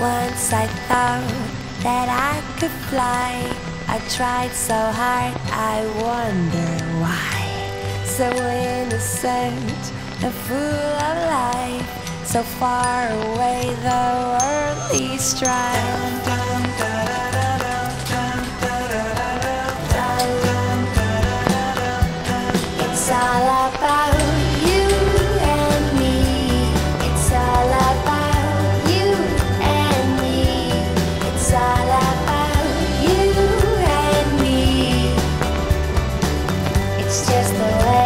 Once I thought that I could fly. I tried so hard, I wonder why. So innocent and full of life. So far away, the worldly strife. It's all about It's just the way